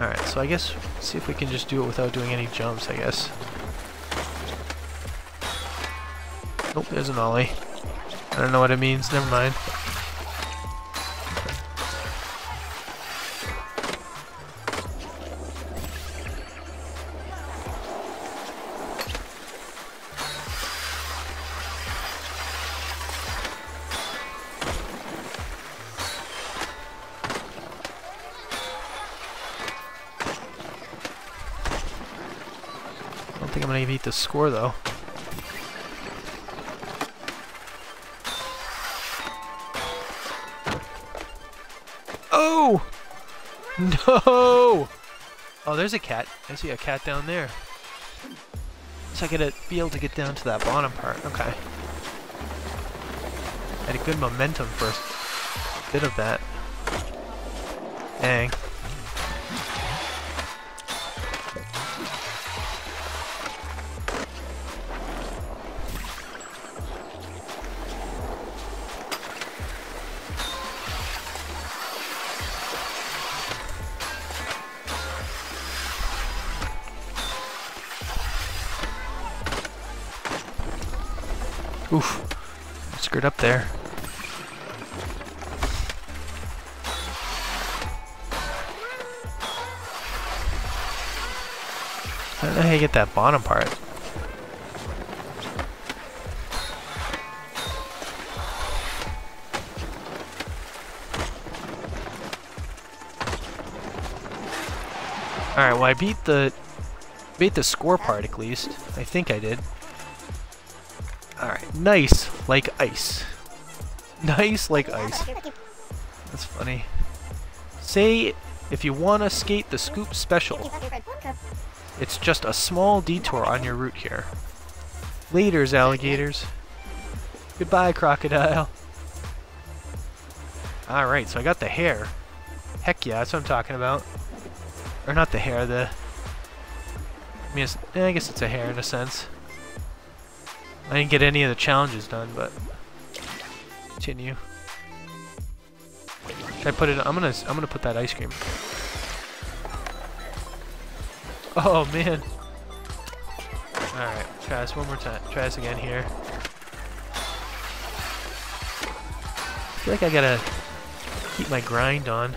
Alright, so I guess, see if we can just do it without doing any jumps, I guess. Nope, there's an ollie. I don't know what it means, never mind. Beat the score though. Oh! No! Oh, there's a cat. I see a cat down there. So I gotta be able to get down to that bottom part. Okay. Had a good momentum for a bit of that. Dang. Oof. Screwed up there. I don't know how you get that bottom part. Alright, well I beat the beat the score part at least. I think I did. Nice like ice. Nice like ice. That's funny. Say if you want to skate the Scoop Special, it's just a small detour on your route here. Laters, alligators. Goodbye, crocodile. Alright, so I got the hair. Heck yeah, that's what I'm talking about. Or not the hair, the... I mean, eh, I guess it's a hair in a sense. I didn't get any of the challenges done, but... Continue. Should I put it... I'm gonna, I'm gonna put that ice cream. Oh, man. Alright, try this one more time. Try this again here. I feel like I gotta keep my grind on.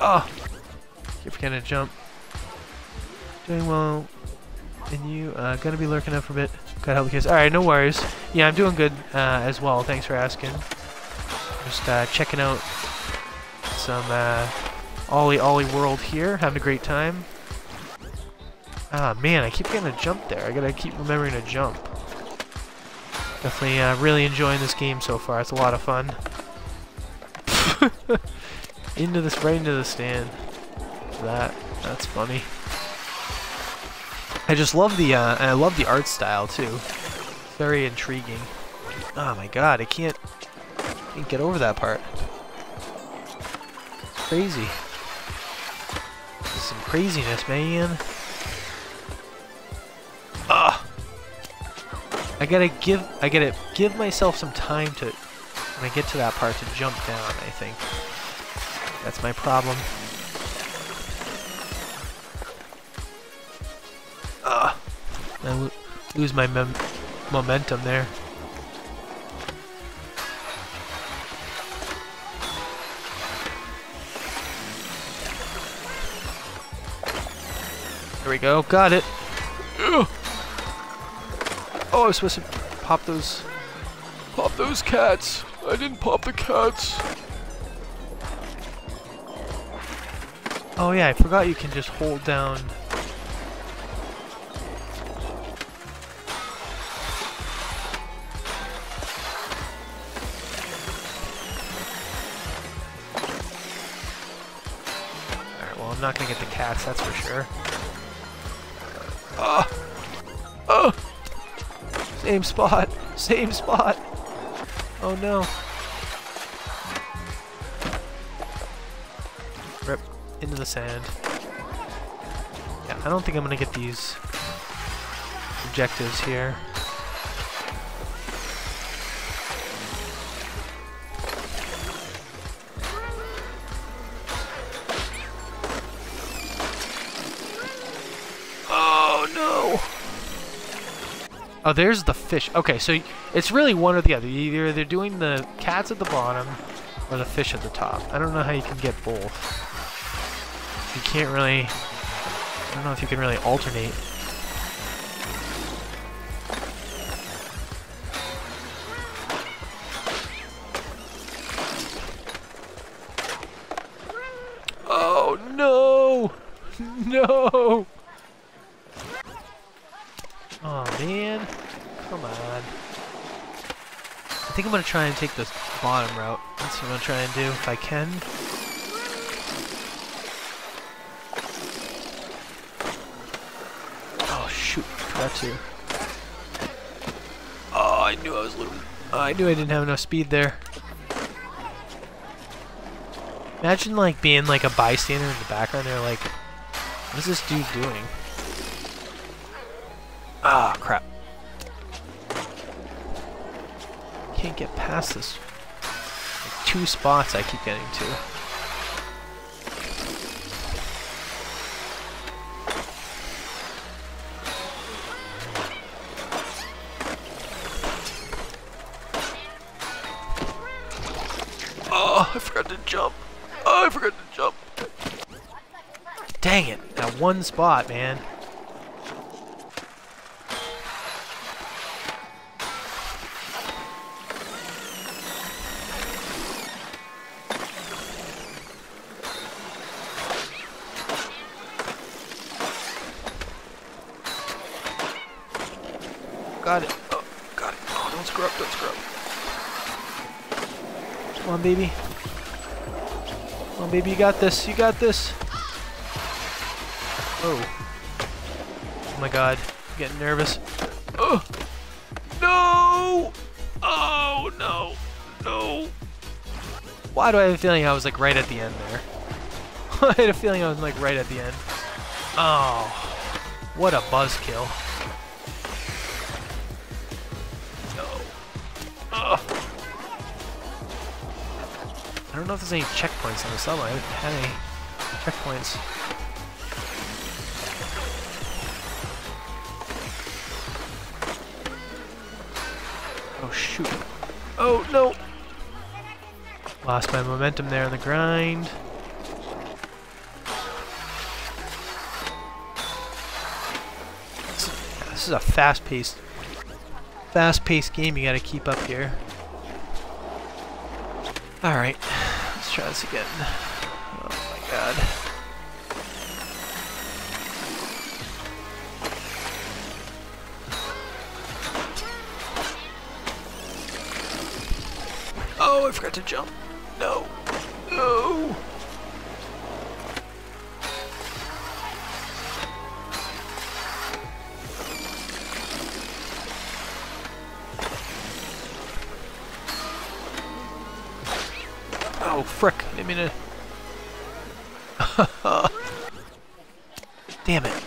Oh! Keep forgetting to jump. Doing well. And you, uh, gonna be lurking up for a bit. Gotta help kids. Alright, no worries. Yeah, I'm doing good uh, as well. Thanks for asking. Just uh, checking out some uh, OlliOlli World here. Having a great time. Ah, man, I keep getting a jump there. I gotta keep remembering to jump. Definitely uh, really enjoying this game so far. It's a lot of fun. into this, right into the stand. That, that's funny. I just love the, uh, I love the art style too. Very intriguing. Oh my god, I can't, can't get over that part. It's crazy. Some craziness, man. Ugh. I gotta give, I gotta give myself some time to, when I get to that part, to jump down, I think. That's my problem. I lo lose my momentum there. There we go, got it. Ugh. Oh, I was supposed to pop those, pop those cats. I didn't pop the cats. Oh yeah, I forgot you can just hold down I'm not gonna get the cats, that's for sure. Oh! Oh! Same spot! Same spot! Oh no. Rip into the sand. Yeah, I don't think I'm gonna get these objectives here. Oh, there's the fish. Okay, so it's really one or the other. Either they're doing the cats at the bottom or the fish at the top. I don't know how you can get both. You can't really... I don't know if you can really alternate. Oh, no! No! Oh man. Come on. I think I'm gonna try and take this bottom route. That's what I'm gonna try and do if I can. Oh shoot, forgot to. Oh, I knew I was little. Oh, I knew I didn't have enough speed there. Imagine like being like a bystander in the background. They're like, what is this dude doing? Ah, crap. Can't get past this. Like two spots I keep getting to. Oh, I forgot to jump. Oh, I forgot to jump. Dang it, that one spot, man. Got it. Oh, got it. Oh, don't screw up, don't screw up. Come on, baby. Come on, baby, you got this. You got this. Oh. Oh my god. I'm getting nervous. Oh! No! Oh, no. No. Why do I have a feeling I was like right at the end there? I had a feeling I was like right at the end. Oh. What a buzzkill. Don't know if there's any checkpoints on this level. I haven't had any checkpoints. Oh shoot. Oh no! Lost my momentum there on the grind. This is a fast-paced, fast-paced game you gotta keep up here. Alright try this again. Oh my god. Oh, I forgot to jump. No. No. Frick. I mean to... Damn it.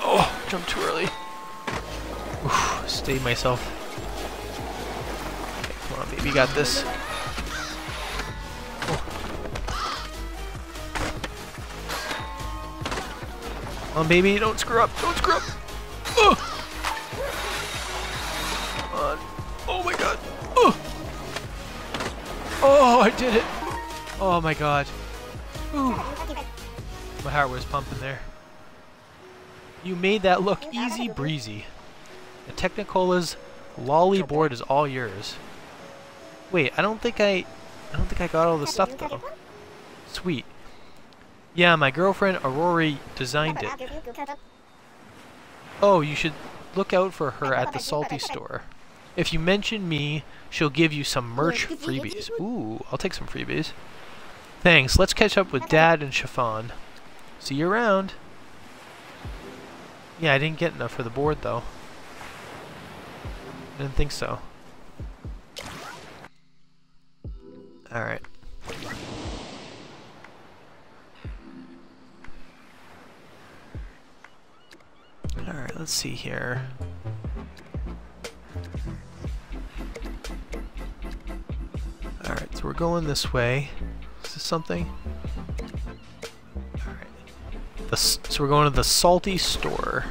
Oh, jumped too early save myself. Okay, come on, baby, you got this. Oh. Come on, baby, don't screw up, don't screw up. Oh! Come on. Oh my god. Oh! Oh, I did it. Oh my god. Ooh. My heart was pumping there. You made that look easy breezy. The Technicola's lolly board is all yours. Wait, I don't think I... I don't think I got all the stuff, though. Sweet. Yeah, my girlfriend Aurori designed it. Oh, you should look out for her at the Salty store. If you mention me, she'll give you some merch freebies. Ooh, I'll take some freebies. Thanks. Let's catch up with Dad and Chiffon. See you around. Yeah, I didn't get enough for the board, though. I didn't think so. Alright. Alright, let's see here. Alright, so we're going this way. Is this something? Alright. So we're going to the salty store.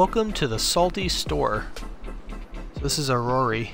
Welcome to the salty store. So this is Aurori.